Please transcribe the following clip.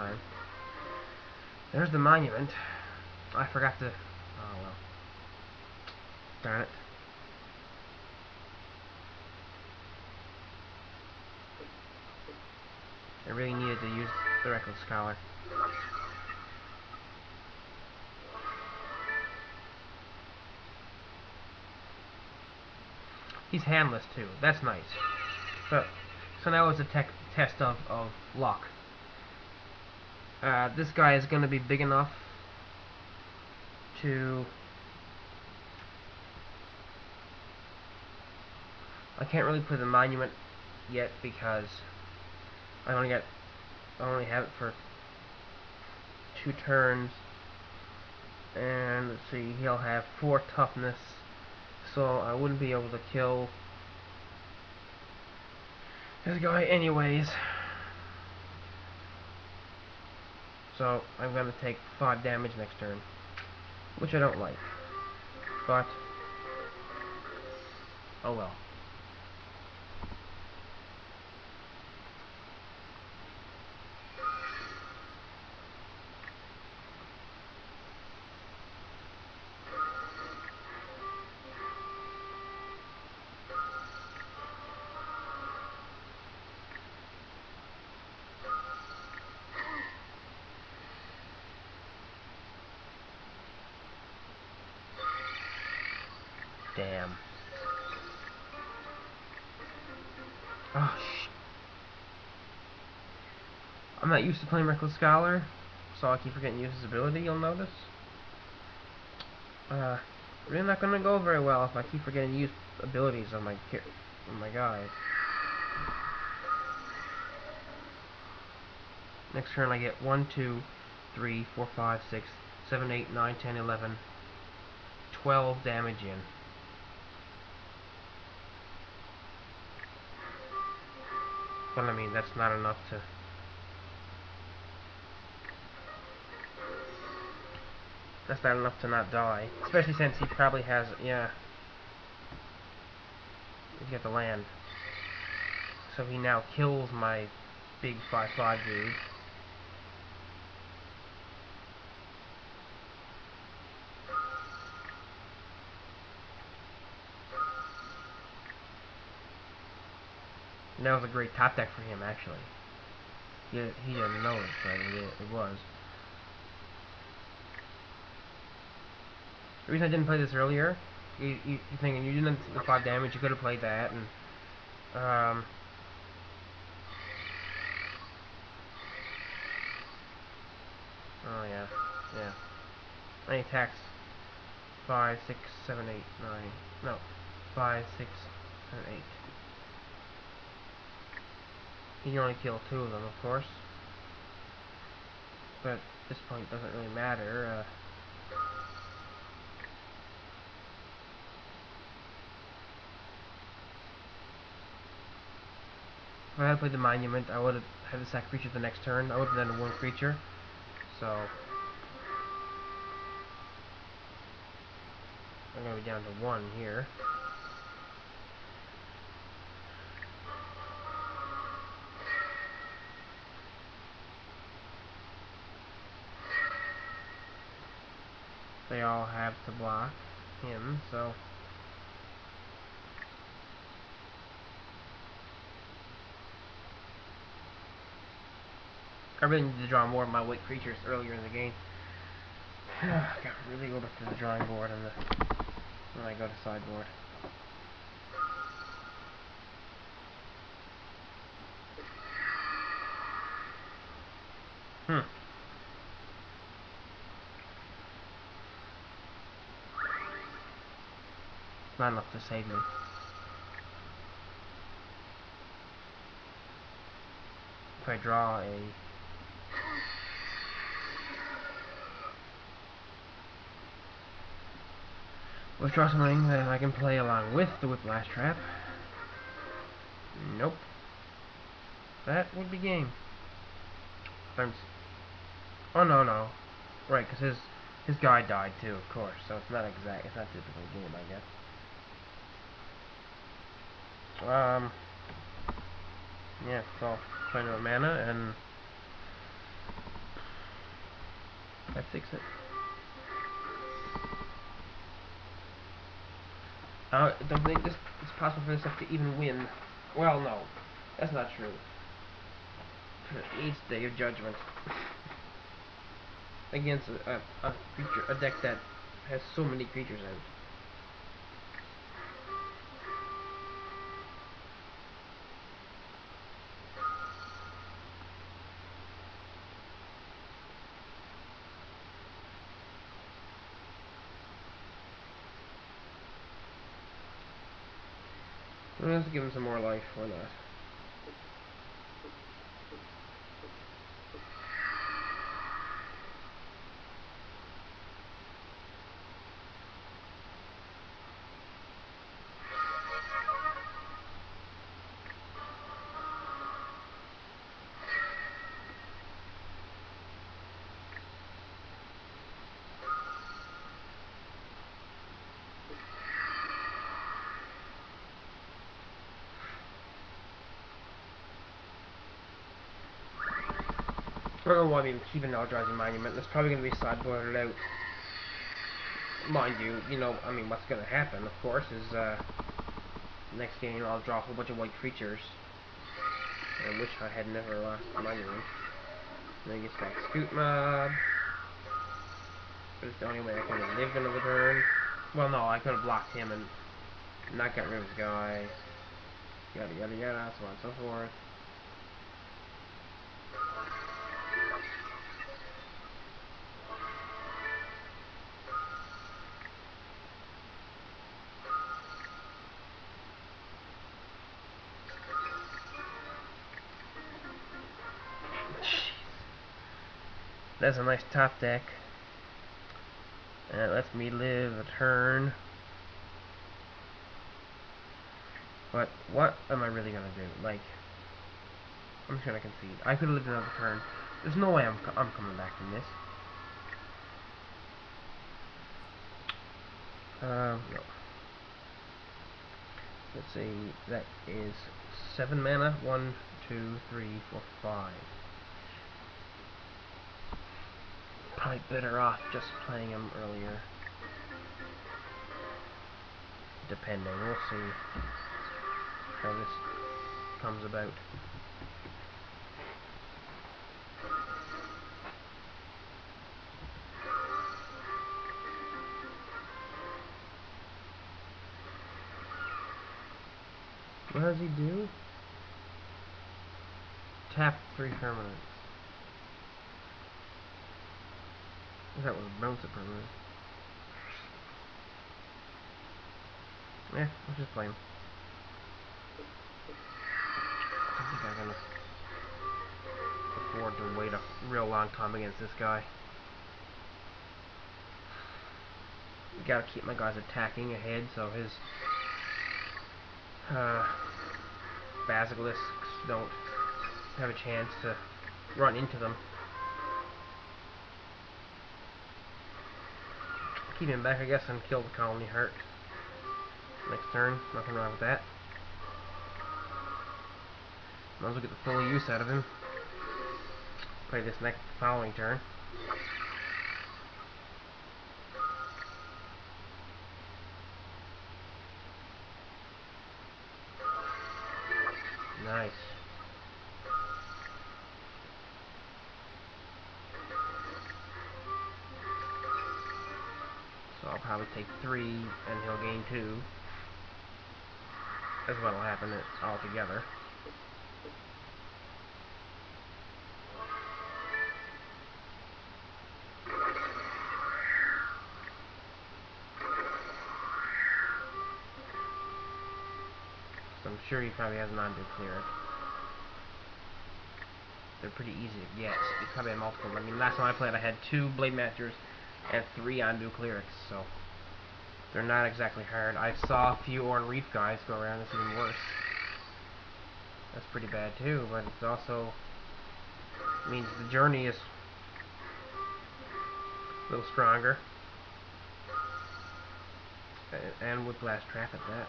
time. There's the monument. I forgot to... Oh, well. Darn it. I really needed to use the Reckless Scholar. He's handless too. That's nice. So, so now it's a tech test of, of luck. Uh, this guy is going to be big enough to... I can't really put the monument yet because I only got I only have it for two turns and let's see he'll have four toughness so I wouldn't be able to kill this guy anyways. So I'm going to take 5 damage next turn, which I don't like. But, oh well. Damn. Oh, sh I'm not used to playing Reckless Scholar, so I keep forgetting to use his ability, you'll notice. Uh, really not gonna go very well if I keep forgetting to use abilities on my on my guys. Next turn I get 1, 2, 3, 4, 5, 6, 7, 8, 9, 10, 11, 12 damage in. But I mean, that's not enough to... That's not enough to not die. Especially since he probably has, yeah. He's got the land. So he now kills my big 5-5 dude. And that was a great top deck for him, actually. He, he didn't know it, but it, it was. The reason I didn't play this earlier, you, you, you're thinking you didn't the 5 damage, you could have played that, and, um, Oh yeah, yeah. Any attacks? Five, six, seven, eight, nine. No, five, six, seven, eight. You can only kill two of them, of course. But at this point, doesn't really matter. Uh, if I had played the Monument, I would have had the sack creature the next turn. I would have done one creature. So, I'm going to be down to one here. They all have to block him, so... I really need to draw more of my weight creatures earlier in the game. I got really go back to the drawing board and the when I go to sideboard. Not enough to save me. If I draw a withdraw something that I can play along with the Whiplash Trap. Nope. That would be game. Thanks. Oh no no. Right, because his his guy died too, of course. So it's not exact. It's not typical game, I guess. Um, yeah, so 20 mana and I fix it. I don't think this it's possible for this stuff to even win. Well, no, that's not true. Needs Day of Judgment against a, a, a creature, a deck that has so many creatures in it. Let's give him some more life, why not? I don't even keeping Energizing Monument. That's probably going to be sideboarded out. Mind you, you know, I mean, what's going to happen, of course, is, uh, next game I'll draw a whole bunch of white creatures. I wish I had never lost Monument. Then he gets back Scute Mob. But it's the only way I could have lived another turn. Well, no, I could have blocked him and not got rid of his guy. Yada yada yada, so on and so forth. That's a nice top deck. And it lets me live a turn. But what am I really gonna do? Like, I'm just gonna concede. I could have lived another turn. There's no way I'm I'm coming back from this. Uh, no. Let's see. That is seven mana. One, two, three, four, five. Probably better off just playing him earlier. Depending, we'll see how this comes about. What does he do? Tap three permanents. That was it permanent. Yeah, I'll just play him. I don't think I can afford to wait a real long time against this guy. Gotta keep my guys attacking ahead so his uh, basilisks don't have a chance to run into them. Keep him back, I guess, and kill the colony heart. Next turn, nothing wrong with that. Might as well get the full use out of him. Play this next following turn. Nice. Probably take three, and he'll gain two. That's what'll happen altogether. So I'm sure he probably has an Ondu Cleric. They're pretty easy to get. You probably have multiple. I mean, last time I played, I had two Blade Masters and three Ondu Clerics, so they're not exactly hard. I saw a few Oran-Rief guys go around, that's even worse. That's pretty bad too, but it also means the journey is a little stronger. And, with trap at that.